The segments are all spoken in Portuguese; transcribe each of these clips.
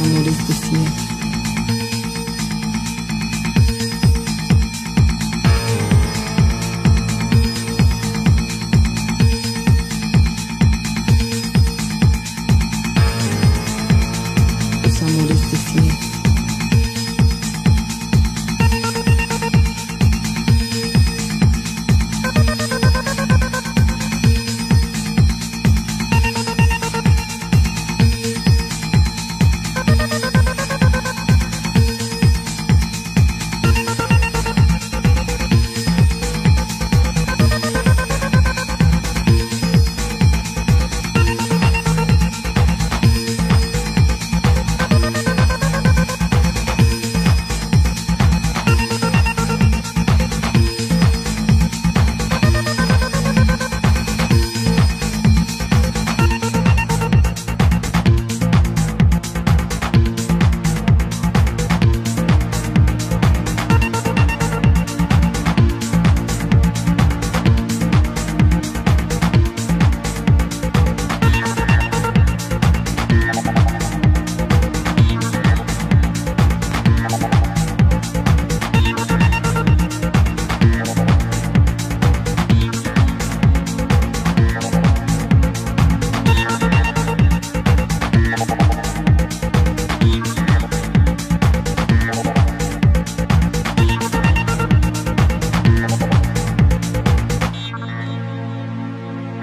son this year.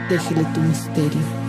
déjele teu mistério.